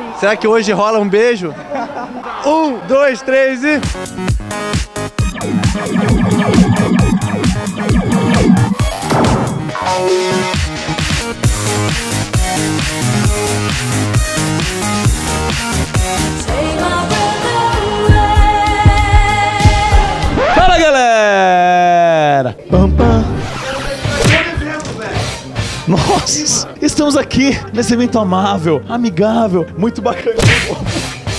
sim. Será que hoje rola um beijo? Um, dois, três e. Fala galera! Pam, pam. Nossa, estamos aqui nesse evento amável, amigável, muito bacana.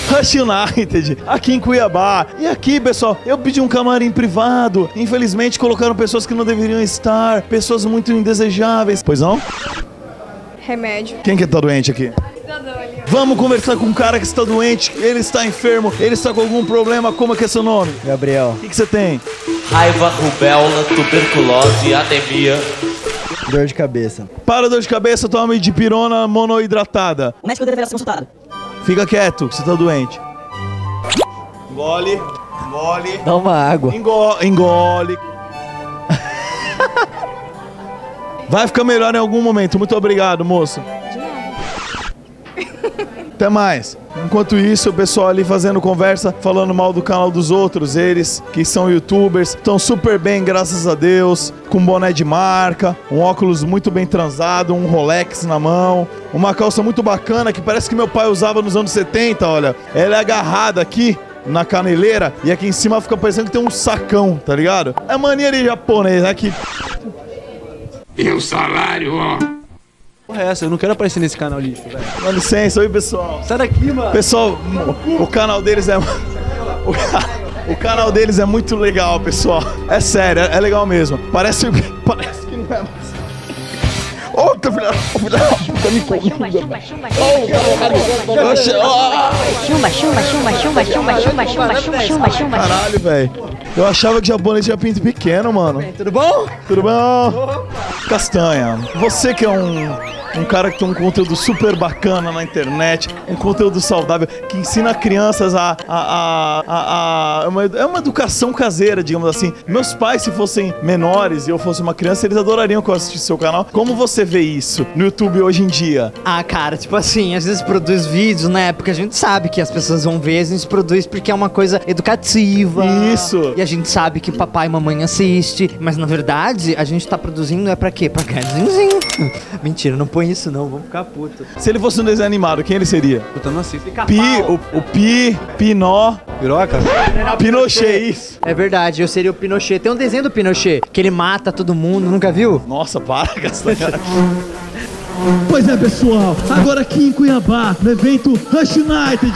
Rush United, aqui em Cuiabá. E aqui, pessoal, eu pedi um camarim privado. Infelizmente, colocaram pessoas que não deveriam estar, pessoas muito indesejáveis. Pois não? Remédio. Quem que tá doente aqui? Vamos conversar com um cara que está doente, ele está enfermo, ele está com algum problema. Como é que é seu nome? Gabriel, O que, que você tem? Raiva, rubéola, tuberculose, anemia. Dor de cabeça. Para dor de cabeça, tome de pirona monoidratada. O médico deverá ser consultado. Fica quieto, que você tá doente. Engole, engole, Dá uma água. engole, engole. Vai ficar melhor em algum momento. Muito obrigado, moço. Até mais. Enquanto isso, o pessoal ali fazendo conversa, falando mal do canal dos outros, eles que são youtubers, estão super bem, graças a Deus, com boné de marca, um óculos muito bem transado, um Rolex na mão, uma calça muito bacana que parece que meu pai usava nos anos 70, olha. Ela é agarrada aqui na caneleira e aqui em cima fica parecendo que tem um sacão, tá ligado? É mania de japonês, né? Que E o salário, ó. Porra, é essa? Eu não quero aparecer nesse canal lixo, velho. Dá licença, oi pessoal. Sai daqui, mano. Pessoal, o canal deles é. O, ca- o canal deles é muito legal, pessoal. É sério, é, é legal mesmo. Parece, parece que não é mais. Ô, tá filha, ô, filha, tá me comendo. Oxe, ó, Chumba, chumba, chumba, chumba, chumba, chumba, chumba, chumba, chumba, chumba. Caralho, velho. Eu achava que japonês tinha pinto pequeno, mano. Tudo bom? Tudo bom? Castanha, você que é um, um cara que tem um conteúdo super bacana na internet, um conteúdo saudável, que ensina crianças a. a, a, a, a- é, uma, é uma educação caseira, digamos assim. Meus pais, se fossem menores e eu fosse uma criança, eles adorariam que eu assistisse seu canal. Como você vê isso no YouTube hoje em dia? Ah, cara, tipo assim, às vezes produz vídeos na época, a gente sabe que as pessoas vão ver, a gente produz porque é uma coisa educativa. Isso. E a gente sabe que papai e mamãe assiste, mas na verdade a gente tá produzindo é pra quê? Pra ganhar. Mentira, não põe isso não, vamos ficar puto. Se ele fosse um desenho animado, quem ele seria? Puta, não assisto. Pi, o, o Pi, Pinó, Piroca? Pinochet, isso. É verdade, eu seria o Pinochet. Tem um desenho do Pinochet, que ele mata todo mundo, nunca viu? Nossa, para, Castanha. Pois é, pessoal, agora aqui em Cuiabá, no evento Rush United.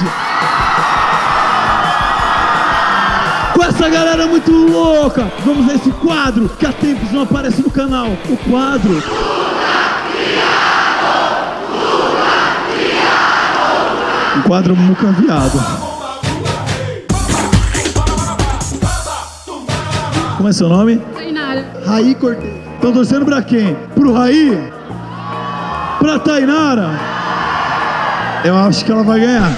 Com essa galera muito louca, vamos a esse quadro que há tempos não aparece no canal. O quadro. O quadro Muca Viado. Como é seu nome? Tainara. Raí Cortez. Estão torcendo pra quem? Pro Raí? Pra Tainara? Eu acho que ela vai ganhar.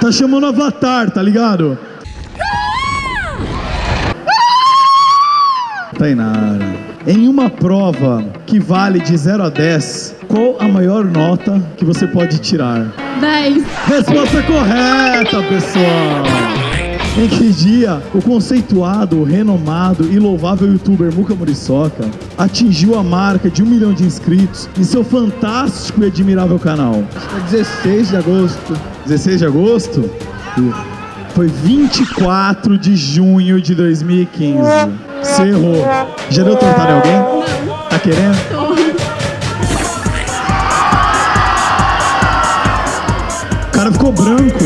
Tá chamando Avatar, tá ligado? Tainara. Em uma prova que vale de 0 a 10, qual a maior nota que você pode tirar? 10. Resposta correta, pessoal! Em que dia o conceituado, renomado e louvável youtuber Muka Muriçoca atingiu a marca de um milhão de inscritos em seu fantástico e admirável canal? Acho que é 16 de agosto. 16 de agosto? Foi 24 de junho de 2015. Você errou. Já deu tentar em alguém? Tá querendo? Cara ficou branco.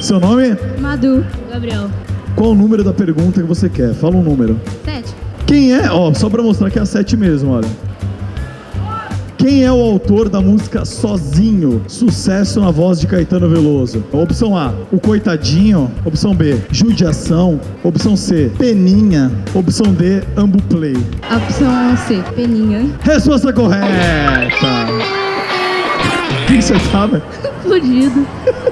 Seu nome? Madu. Gabriel. Qual o número da pergunta que você quer? Fala um número. 7. Quem é? Ó, só pra mostrar que é a 7 mesmo, olha. Quem é o autor da música Sozinho? Sucesso na voz de Caetano Veloso. Opção A, o Coitadinho. Opção B, Judiação. Opção C, Peninha. Opção D, Ambuplay. Opção C. Peninha. Resposta correta! O que você tava? Fudido.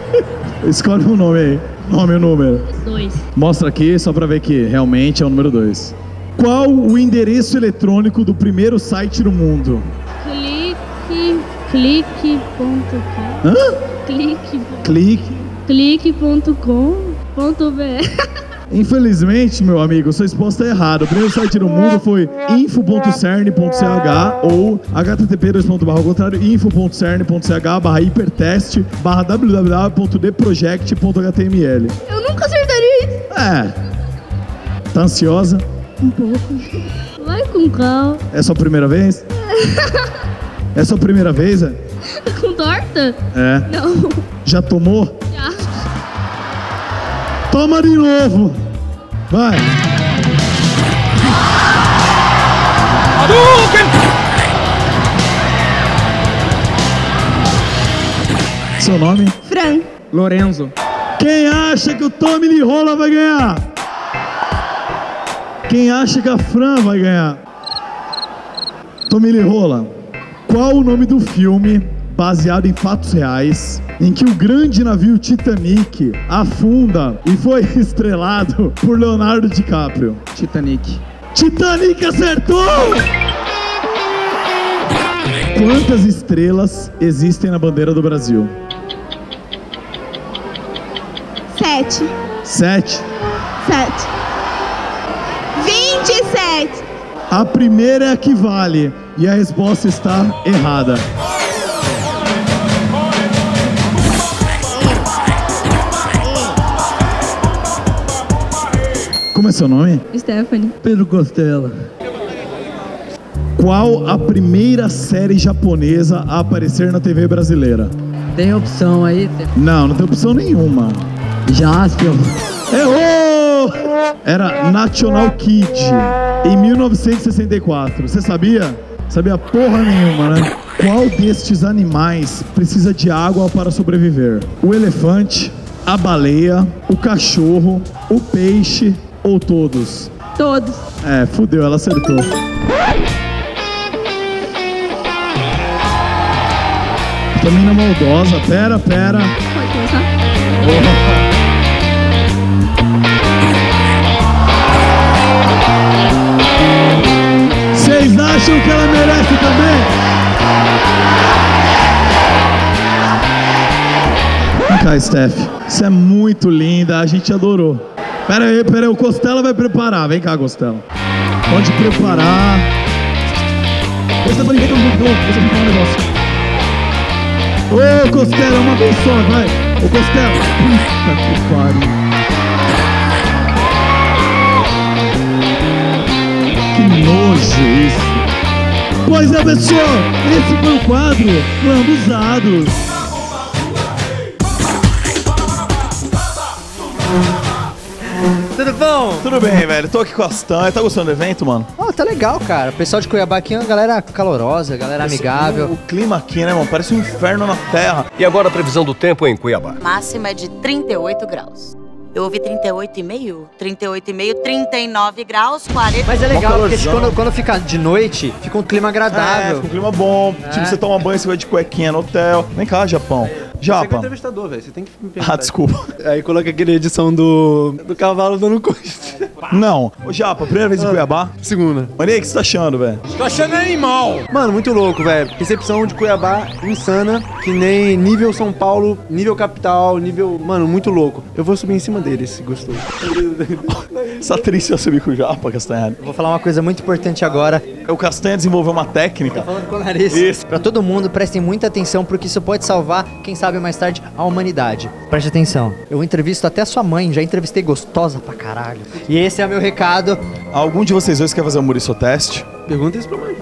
Escolhe um nome aí. Nome e número. 2. Mostra aqui só pra ver que realmente é o número 2. Qual o endereço eletrônico do primeiro site do mundo? Clique. Clique.com. Hã? Clique. Clique. Clique.com.br. Infelizmente, meu amigo, sua resposta é errada. O primeiro site do mundo foi info.cern.ch ou http ao contrário info.cern.ch barra hiperteste barra www.dproject.html. Eu nunca acertaria isso. É. Tá ansiosa? Um pouco. Vai com calma. É sua primeira vez? É sua primeira vez, é? Com torta? É. Não. Já tomou? Toma de novo! Vai! Seu nome? Fran. Lorenzo. Quem acha que o Tommy Lee Rola vai ganhar? Quem acha que a Fran vai ganhar? Tommy Lee Rola, qual o nome do filme baseado em fatos reais em que o grande navio Titanic afunda e foi estrelado por Leonardo DiCaprio? Titanic. Titanic acertou! Quantas estrelas existem na bandeira do Brasil? Sete. Sete. Sete. Vinte e sete. A primeira é a que vale e a resposta está errada. Como é seu nome? Stephanie. Pedro Costela. Qual a primeira série japonesa a aparecer na TV brasileira? Tem opção aí? Não, não tem opção nenhuma. Jaspion. Errou! Era National Kid, em 1964. Você sabia? Sabia porra nenhuma, né? Qual destes animais precisa de água para sobreviver? O elefante, a baleia, o cachorro, o peixe ou todos? Todos. É, fudeu, ela acertou. Tamina maldosa, pera, pera. Pode começar? Vocês acham que ela merece também? Vem cá, Steph. Você é muito linda, a gente adorou. Pera aí, pera aí, o Costela vai preparar. Vem cá, Costela. Pode preparar. Que eu não vou deixa eu falar um negócio. Ô, Costela, uma vez só, vai. Ô, Costela. Puta que pariu. Que nojo isso. Pois é, pessoal, esse foi o quadro Lambuzados. Tudo bom? Tudo bem, velho. Tô aqui com a Stan. Tá gostando do evento, mano? Oh, tá legal, cara. O pessoal de Cuiabá aqui é uma galera calorosa, galera amigável. O clima aqui, né, mano? Parece um inferno na terra. E agora a previsão do tempo em Cuiabá. Máxima é de 38 graus. Eu ouvi 38,5, 38,5, 39 graus, 40. Mas é legal, porque quando, quando fica de noite, fica um clima É, agradável. fica um clima bom. É. Tipo, você toma banho, você vai de cuequinha no hotel. Vem cá, Japão. Você é Japa. entrevistador, velho. Você tem que me perguntar. Ah, desculpa. Aí coloca aquele edição do, do cavalo dando coice. Não. Ô, Japa, primeira vez em Cuiabá? Segunda. Mano, e aí, o que você tá achando, velho? Tô achando animal. Mano, muito louco, velho. Recepção de Cuiabá insana, que nem nível São Paulo, nível capital, nível. Mano, muito louco. Eu vou subir em cima deles, se gostou. Essa triste eu subir com o Japa, Castanha. Vou falar uma coisa muito importante agora. O Castanha desenvolveu uma técnica. Falando com o nariz. Isso. Pra todo mundo, prestem muita atenção, porque isso pode salvar, quem sabe mais tarde, a humanidade. Preste atenção. Eu entrevisto até a sua mãe, já entrevistei gostosa pra caralho. E esse é o meu recado. Algum de vocês dois quer fazer um Muriço teste? Pergunta isso pra Maju.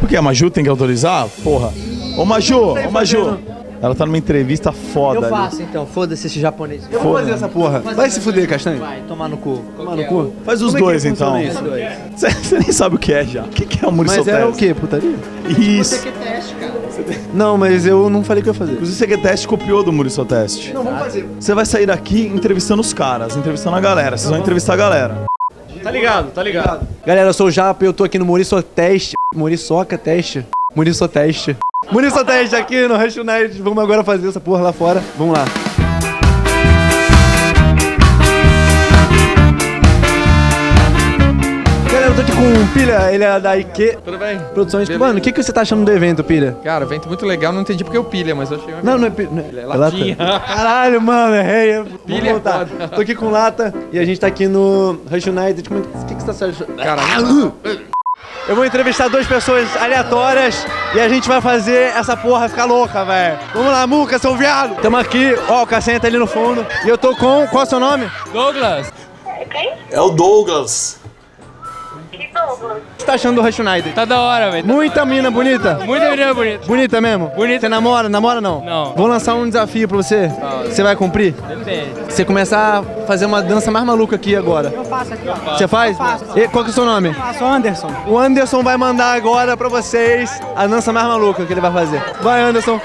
Por quê? A Maju tem que autorizar? Porra. Ô, Maju, ô, Maju. Ela tá numa entrevista foda Eu ali. faço então, foda-se esse japonês. Eu vou fazer essa porra. Vai se fuder, Castanho. Vai, tomar no cu. Tomar no cu. Faz os Como é que dois, funciona então. Você você nem sabe o que é já. O que, que é o Muriço Mas era o quê? Putaria? Isso. que teste, cara. Não, mas eu não falei que eu ia fazer. Inclusive, o CQ Teste copiou do Muriço Teste. Não, vamos fazer. Você vai sair daqui entrevistando os caras, entrevistando a galera. Vocês vão entrevistar a galera. Tá ligado, tá ligado. Galera, eu sou o Japa e eu tô aqui no Muriço Teste. Muriçoca Teste. Muriço Teste. Muriço Teste aqui no Rush United. Vamos agora fazer essa porra lá fora. Vamos lá. Galera, eu tô aqui com o Pilha, ele é da IQ. Tudo bem? Produções. Mano, o que, que você tá achando do evento, Pilha? Cara, evento muito legal, não entendi porque eu pilha, mas eu achei uma... Não, não é pilha. Não é é latinha. lata. Caralho, mano, errei. Vamos Pilha é voltar. Tô aqui com lata e a gente tá aqui no Rush United. É que- O que, que você tá achando? Caralho. Eu vou entrevistar duas pessoas aleatórias e a gente vai fazer essa porra ficar louca, velho. Vamos lá, Muca, seu viado. Tamo aqui, ó, o Cassenha tá ali no fundo. E eu tô com. Qual é o seu nome? Douglas. É o Douglas. O que você tá achando do Rush United? Tá da hora, velho. Muita mina bonita. Muita menina bonita. Bonita mesmo? Bonita. Você namora? Namora não? Não. Vou lançar um desafio pra você. Você vai cumprir? Depende. Você começar a fazer uma dança mais maluca aqui agora. Eu faço aqui, ó. Você faz? E qual que é o seu nome? Faço Anderson. O Anderson vai mandar agora pra vocês a dança mais maluca que ele vai fazer. Vai, Anderson.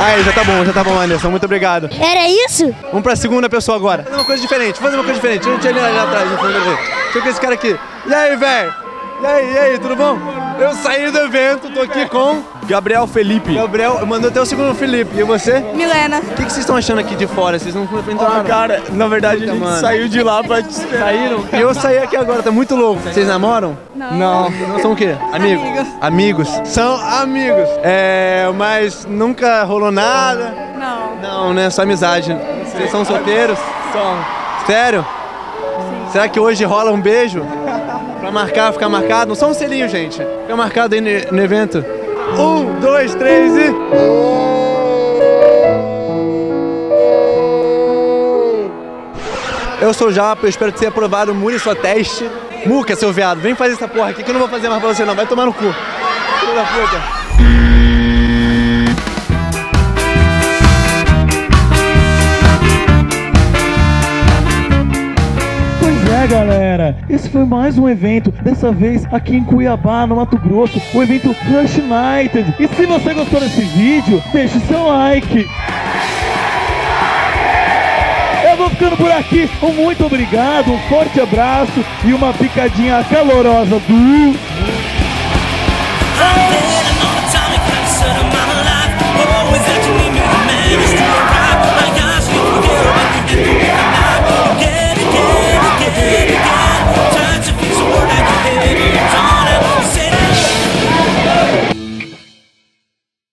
Aí, já tá bom, já tá bom, Anderson. Muito obrigado. Era isso? Vamos pra segunda pessoa agora. Fazer uma coisa diferente, fazer uma coisa diferente. Deixa eu te olhar ali atrás, no fundo ali. Deixa eu ver esse cara aqui. E aí, velho? E aí, e aí, tudo bom? Eu saí do evento, tô aqui com... Gabriel Felipe. Gabriel, mandou até o segundo Felipe. E você? Milena. O que, que vocês estão achando aqui de fora? Vocês não entraram? Ah, cara, na verdade a gente mano. saiu de lá pra te esperar. Saíram? E eu saí aqui agora, tá muito louco. Vocês namoram? Não. Não. Não são o quê? Amigos. Amigos. Amigos. São amigos. É, mas nunca rolou nada. Não. Não, né? Só amizade. Vocês são solteiros? São. Sério? Será que hoje rola um beijo? Pra marcar, ficar marcado? Não só um selinho, gente. Fica marcado aí no, evento. Um, dois, três e. Eu sou o Japa, eu espero que tenha aprovado Muri sua teste. Muca, seu viado, vem fazer essa porra aqui que eu não vou fazer mais pra você não. Vai tomar no cu. Filho da puta. É, galera. Esse foi mais um evento, dessa vez aqui em Cuiabá, no Mato Grosso, o evento Rush United. E se você gostou desse vídeo, deixe seu like. Eu vou ficando por aqui. Um muito obrigado, um forte abraço e uma picadinha calorosa do